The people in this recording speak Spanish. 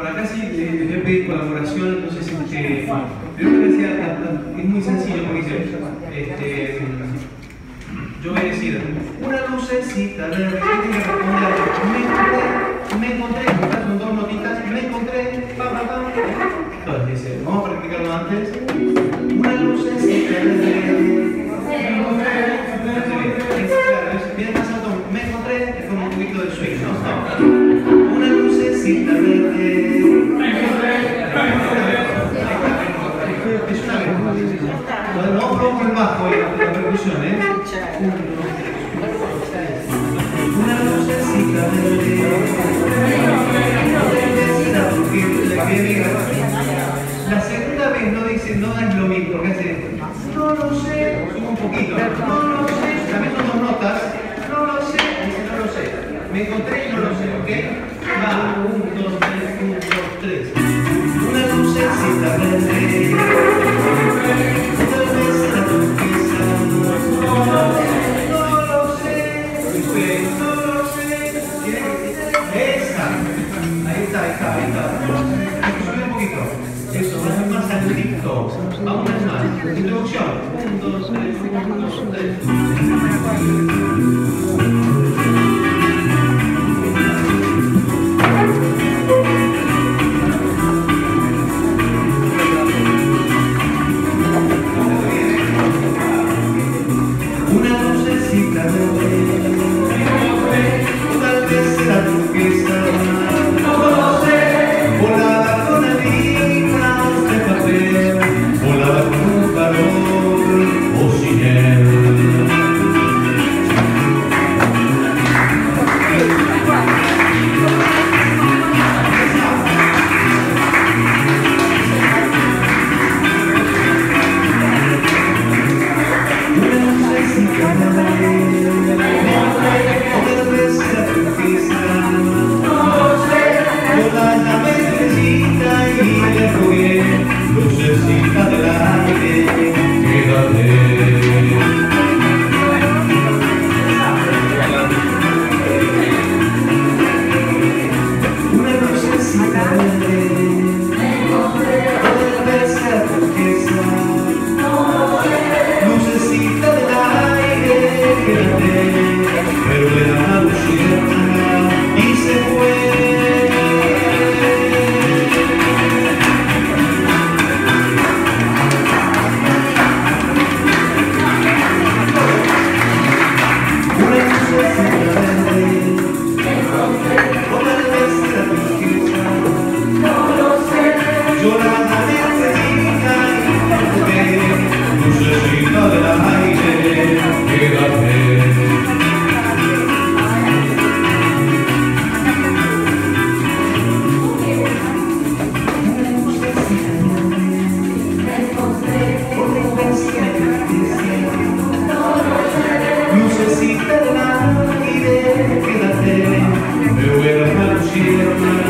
por acá sí eh, les voy a pedir colaboración, entonces este, que es muy sencillo porque dice, este, yo voy a decir, una lucecita de repente me responder, me encontré, me encontré, son dos notitas, me encontré, pam, pam, pam. Entonces dice, vamos a practicarlo antes, una lucecita de repente, me encontré, más alto, me encontré, es como un poquito de swing. No. No ¿eh? Lo sé, no lo sé, me encontré y no lo sé. Introducción. Un, dos, tres, un, dos, tres. I'm gonna hate away. necesitas nadie, quédate, me voy a marchar.